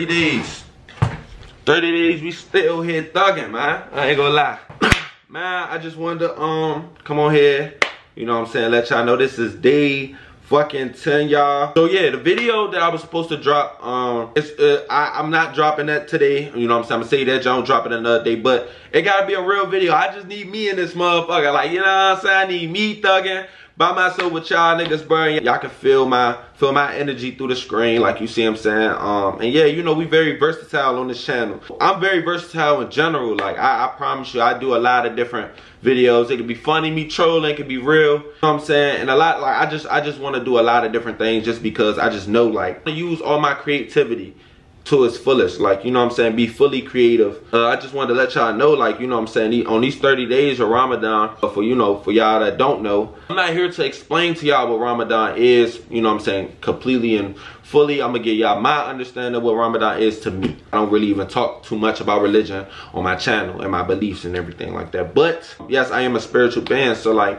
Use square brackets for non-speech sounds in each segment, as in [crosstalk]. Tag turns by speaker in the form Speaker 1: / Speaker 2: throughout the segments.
Speaker 1: 30 days. 30 days, we still here thugging, man. I ain't gonna lie. [clears throat] man, I just wanted to um come on here. You know what I'm saying? Let y'all know this is day fucking 10 y'all so yeah the video that i was supposed to drop um it's uh, I, i'm not dropping that today you know what i'm saying i'm gonna say that don't drop it another day but it gotta be a real video i just need me in this motherfucker like you know what i'm saying i need me thugging by myself with y'all niggas, bro. Y'all can feel my feel my energy through the screen, like you see I'm saying. Um, and yeah, you know, we very versatile on this channel. I'm very versatile in general. Like, I, I promise you, I do a lot of different videos. It could be funny, me trolling, it could be real. You know what I'm saying? And a lot, like, I just, I just want to do a lot of different things just because I just know, like, I use all my creativity to its fullest. Like you know what i'm saying? Be fully creative. Uh, i just wanted to let y'all know like you know what i'm saying? On these 30 days of ramadan for you know for y'all that don't know i'm not here to explain to y'all what ramadan is you know what i'm saying completely and fully. I'm gonna give y'all my understanding of what ramadan is to me. I don't really even talk too much about religion on my channel and my beliefs and everything like that. But yes i am a spiritual band so like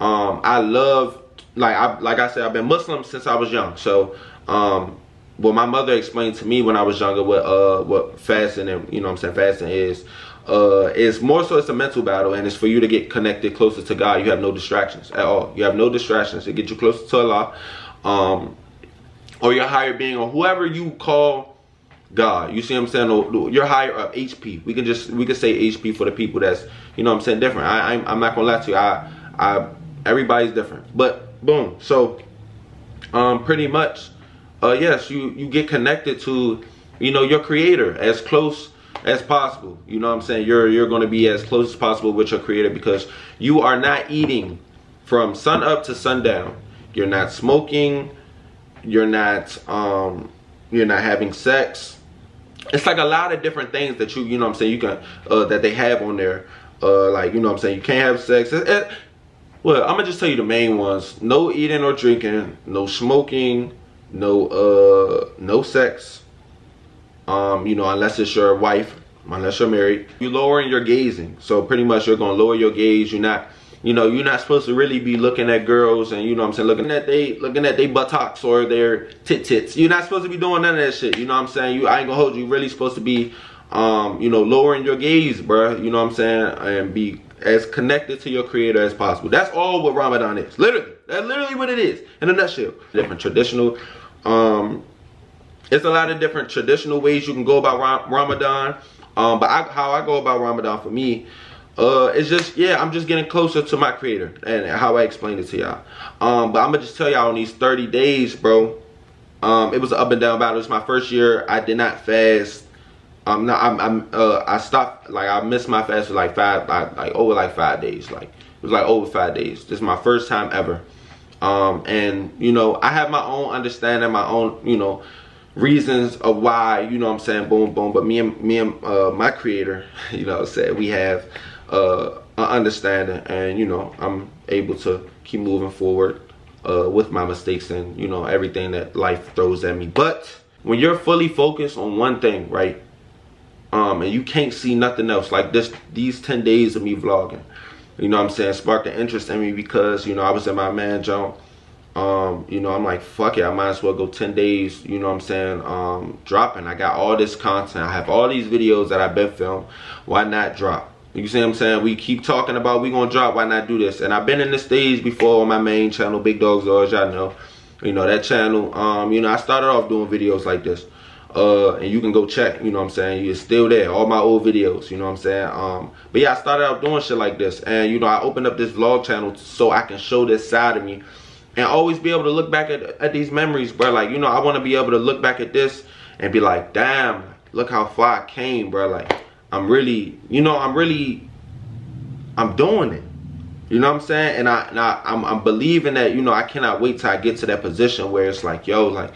Speaker 1: um i love like i like i said i've been muslim since i was young. So um what my mother explained to me when I was younger what uh what fasting and you know what I'm saying fasting is uh it's more so it's a mental battle and it's for you to get connected closer to God. You have no distractions at all. You have no distractions to get you closer to Allah. Um or your higher being or whoever you call God. You see what I'm saying? You're higher up HP. We can just we can say HP for the people that's you know what I'm saying different. I I'm, I'm not gonna lie to you. I I everybody's different. But boom. So um pretty much uh, yes, you, you get connected to, you know, your creator as close as possible. You know what I'm saying? You're, you're going to be as close as possible with your creator because you are not eating from sun up to sundown. You're not smoking. You're not, um, you're not having sex. It's like a lot of different things that you, you know what I'm saying, you can, uh, that they have on there. Uh, like, you know what I'm saying, you can't have sex. It, it, well, I'm to just tell you the main ones. No eating or drinking, no smoking, no uh no sex um you know unless it's your wife unless you're married. You lowering your gazing. So pretty much you're gonna lower your gaze. You're not you know you're not supposed to really be looking at girls and you know i'm saying looking at they looking at their buttocks or their tit tits. You're not supposed to be doing none of that shit. You know i'm saying? You i ain't gonna hold you. You're really supposed to be um you know lowering your gaze bro you know what i'm saying? And be as connected to your creator as possible that's all what ramadan is literally that's literally what it is in a nutshell different traditional um, it's a lot of different traditional ways you can go about Ramadan. Um, but I, how I go about Ramadan for me, uh, it's just, yeah, I'm just getting closer to my creator and how I explained it to y'all. Um, but I'm gonna just tell y'all on these 30 days, bro, um, it was an up and down battle. It was my first year. I did not fast. Um, no, I'm, I'm, uh, I stopped, like, I missed my fast for like five, like, like over like five days. Like, it was like over five days. This is my first time ever. Um, and, you know, I have my own understanding, my own, you know, reasons of why, you know I'm saying, boom, boom. But me and, me and uh, my creator, [laughs] you know, said we have uh, an understanding and, you know, I'm able to keep moving forward uh, with my mistakes and, you know, everything that life throws at me. But when you're fully focused on one thing, right, um, and you can't see nothing else, like this, these 10 days of me vlogging, you know what I'm saying, sparked an interest in me because, you know, I was in my man Joe. Um, you know, I'm like, fuck it, I might as well go 10 days, you know what I'm saying, um, dropping. I got all this content. I have all these videos that I've been filmed. Why not drop? You see what I'm saying? We keep talking about we gonna drop, why not do this? And I've been in the stage before on my main channel, Big Dawg Zore, y'all know. You know, that channel, um, you know, I started off doing videos like this uh and you can go check you know what i'm saying? You're still there all my old videos you know what i'm saying? Um but yeah i started out doing shit like this. And you know i opened up this vlog channel so i can show this side of me and always be able to look back at, at these memories bro like you know i want to be able to look back at this and be like damn look how far i came bro like i'm really you know i'm really i'm doing it. You know what i'm saying? And i, and I I'm, I'm believing that you know i cannot wait till i get to that position where it's like yo like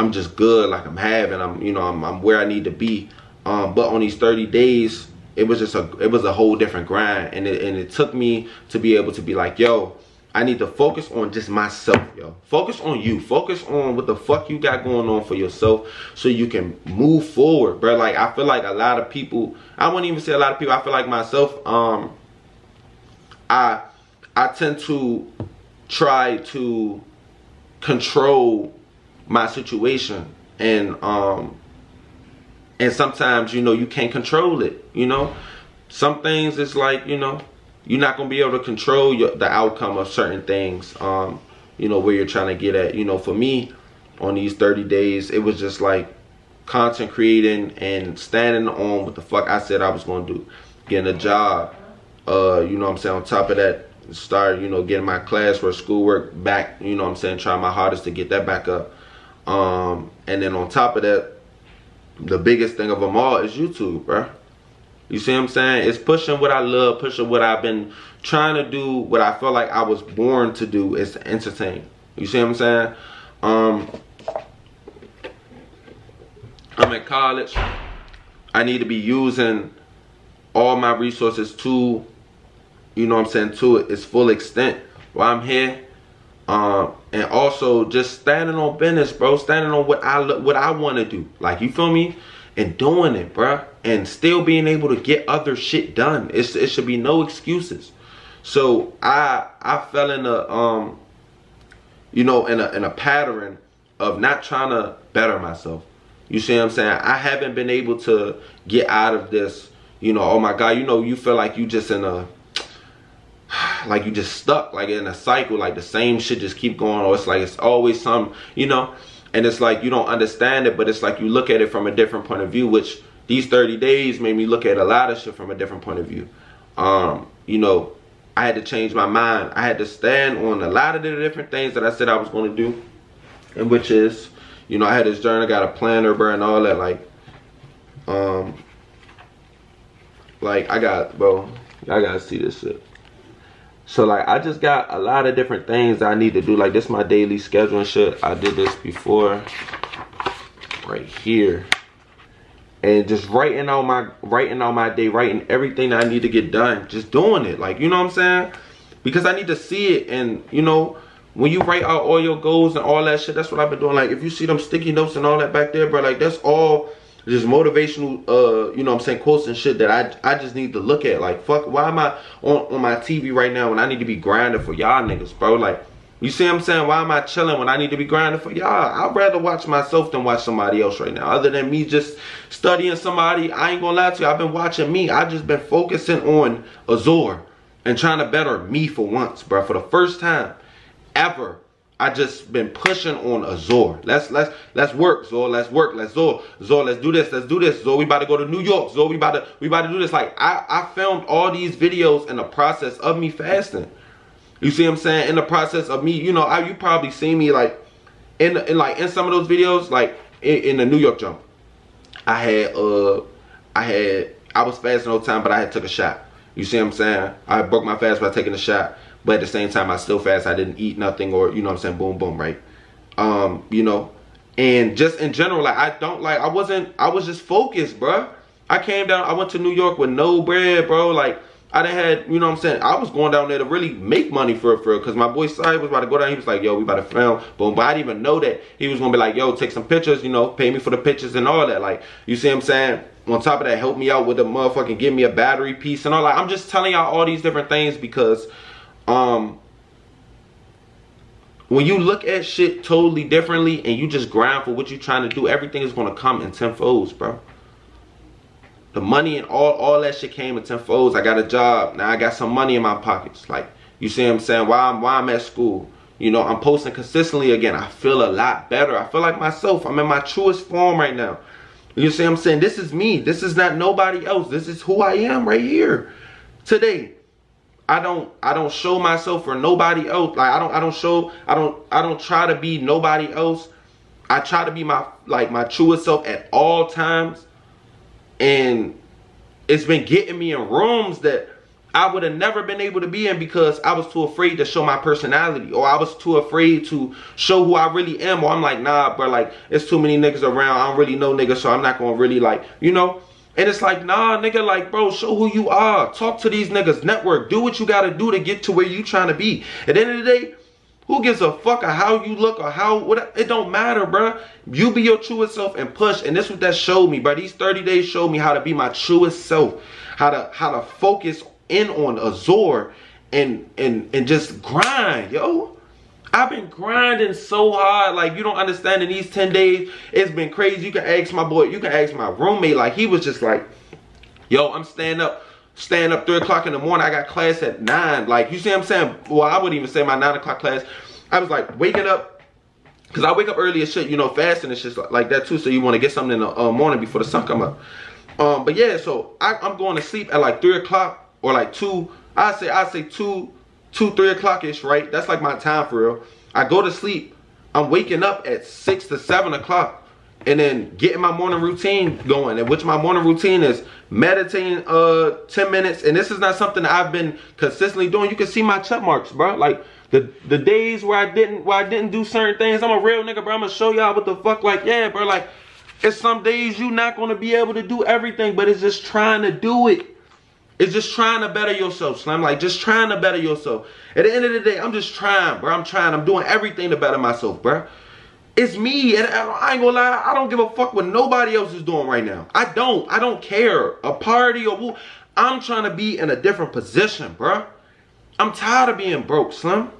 Speaker 1: I'm just good, like I'm having, I'm you know I'm, I'm where I need to be. Um, but on these 30 days, it was just a it was a whole different grind, and it and it took me to be able to be like, yo, I need to focus on just myself, yo. Focus on you. Focus on what the fuck you got going on for yourself so you can move forward, bro. Like I feel like a lot of people, I wouldn't even say a lot of people, I feel like myself, um, I I tend to try to control my situation and um and sometimes you know you can't control it. You know, some things it's like you know you're not gonna be able to control your, the outcome of certain things. Um, you know where you're trying to get at. You know, for me, on these 30 days, it was just like content creating and standing on what the fuck I said I was gonna do, getting a job. Uh, you know what I'm saying. On top of that, start you know getting my classwork, schoolwork back. You know I'm saying. Trying my hardest to get that back up. Um, and then on top of that, the biggest thing of them all is YouTube, bro. You see what I'm saying? It's pushing what I love, pushing what I've been trying to do, what I feel like I was born to do is to entertain. You see what I'm saying? Um, I'm in college. I need to be using all my resources to, you know what I'm saying, to its full extent while I'm here. Um, and also just standing on business, bro. Standing on what I what I want to do. Like you feel me? And doing it, bro. And still being able to get other shit done. It's, it should be no excuses. So I I fell in a um, you know, in a in a pattern of not trying to better myself. You see what I'm saying? I haven't been able to get out of this. You know, oh my God, you know, you feel like you just in a [sighs] like you just stuck like in a cycle like the same shit just keep going or it's like it's always some you know? And it's like you don't understand it but it's like you look at it from a different point of view which these 30 days made me look at a lot of shit from a different point of view. Um you know i had to change my mind. I had to stand on a lot of the different things that i said i was going to do and which is you know i had this journal I got a planner bro and all that like um like i got bro i gotta see this shit so like I just got a lot of different things I need to do. Like this my daily schedule and shit. I did this before right here. And just writing on my writing on my day, writing everything I need to get done. Just doing it. Like you know what I'm saying? Because I need to see it and you know when you write out all your goals and all that shit, that's what I've been doing. Like if you see them sticky notes and all that back there, bro, like that's all just motivational uh you know i'm saying quotes and shit that i i just need to look at. Like fuck why am i on on my tv right now when i need to be grinding for y'all niggas bro? Like you see what i'm saying? Why am i chilling when i need to be grinding for y'all? I'd rather watch myself than watch somebody else right now. Other than me just studying somebody i ain't gonna lie to you i've been watching me. I just been focusing on azor and trying to better me for once bro. For the first time ever I just been pushing on Azor. Let's let's let's work, Zore. Let's work. Let's Zore. Zore, let's do this. Let's do this. Zore, we about to go to New York. Zore, we about to we about to do this. Like I I filmed all these videos in the process of me fasting. You see what I'm saying? In the process of me, you know, I you probably seen me like in in like in some of those videos, like in, in the New York jump. I had uh I had I was fasting all the time, but I had took a shot. You see what I'm saying? I broke my fast by taking a shot. But at the same time, I still fast. I didn't eat nothing or, you know what I'm saying, boom, boom, right? Um, you know, and just in general, like, I don't, like, I wasn't, I was just focused, bro. I came down, I went to New York with no bread, bro. Like, I done had, you know what I'm saying? I was going down there to really make money for it, for Because my boy Sai was about to go down. He was like, yo, we about to film. Boom. But I didn't even know that. He was going to be like, yo, take some pictures, you know, pay me for the pictures and all that. Like, you see what I'm saying? On top of that, help me out with the motherfucking give me a battery piece and all that. I'm just telling y'all all these different things because, um, when you look at shit totally differently and you just grind for what you're trying to do, everything is gonna come in tenfolds, bro. The money and all, all that shit came in tenfolds. I got a job. Now I got some money in my pockets. Like, you see what I'm saying? While I'm, while I'm at school, you know, I'm posting consistently again. I feel a lot better. I feel like myself. I'm in my truest form right now. You see what I'm saying? This is me. This is not nobody else. This is who I am right here today. I don't I don't show myself for nobody else. Like I don't I don't show I don't I don't try to be nobody else. I try to be my like my truest self at all times. And it's been getting me in rooms that I would have never been able to be in because I was too afraid to show my personality or I was too afraid to show who I really am or I'm like, nah, bro, like, it's too many niggas around. I don't really know niggas, so I'm not going to really, like, you know? And it's like, nah, nigga, like, bro, show who you are. Talk to these niggas, network. Do what you gotta do to get to where you trying to be. At the end of the day, who gives a fuck of how you look or how, what, it don't matter, bro. You be your truest self and push. And this what that showed me, bro. These 30 days showed me how to be my truest self. How to, how to focus in on Azor and, and, and just grind, yo. I've been grinding so hard. Like, you don't understand in these 10 days, it's been crazy. You can ask my boy, you can ask my roommate. Like, he was just like, yo, I'm staying up, staying up 3 o'clock in the morning. I got class at 9. Like, you see what I'm saying? Well, I wouldn't even say my 9 o'clock class. I was like, waking up, because I wake up early as shit, you know, fasting and shit like that too. So you want to get something in the uh, morning before the sun come up. Um, but yeah, so I, I'm going to sleep at like 3 o'clock or like 2. I say, I say 2 two, three o'clock ish, right? That's like my time for real. I go to sleep. I'm waking up at six to seven o'clock and then getting my morning routine going. And which my morning routine is meditating uh 10 minutes. And this is not something I've been consistently doing. You can see my check marks, bro. Like the the days where I didn't where I didn't do certain things. I'm a real nigga, bro. I'm gonna show y'all what the fuck like, yeah, bro. Like it's some days you not gonna be able to do everything, but it's just trying to do it. It's just trying to better yourself, Slim. Like, just trying to better yourself. At the end of the day, I'm just trying, bro. I'm trying. I'm doing everything to better myself, bro. It's me, and I ain't gonna lie, I don't give a fuck what nobody else is doing right now. I don't. I don't care. A party or who. I'm trying to be in a different position, bro. I'm tired of being broke, Slim.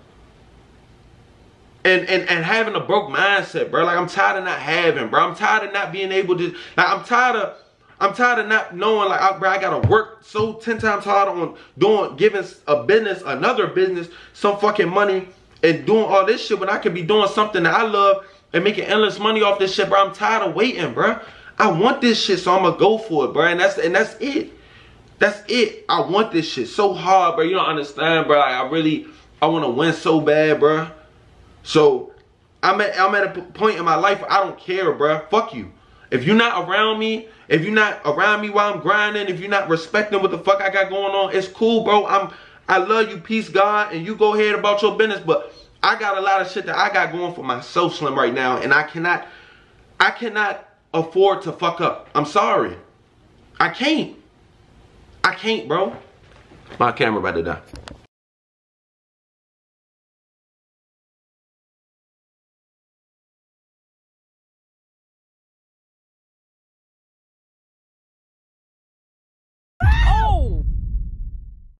Speaker 1: And, and and having a broke mindset, bro. Like I'm tired of not having, bro. I'm tired of not being able to. Like I'm tired of I'm tired of not knowing like, I, bro, I gotta work so 10 times harder on doing, giving a business, another business, some fucking money and doing all this shit when I could be doing something that I love and making endless money off this shit, bro. I'm tired of waiting, bro. I want this shit, so I'm gonna go for it, bro. And that's, and that's it. That's it. I want this shit so hard, bro. You don't understand, bro. Like, I really, I want to win so bad, bro. So, I'm at, I'm at a point in my life I don't care, bro. Fuck you. If you're not around me, if you're not around me while I'm grinding, if you're not respecting what the fuck I got going on, it's cool, bro. I'm I love you, peace, God, and you go ahead about your business, but I got a lot of shit that I got going for myself, Slim, right now, and I cannot, I cannot afford to fuck up. I'm sorry. I can't. I can't, bro. My camera about to die.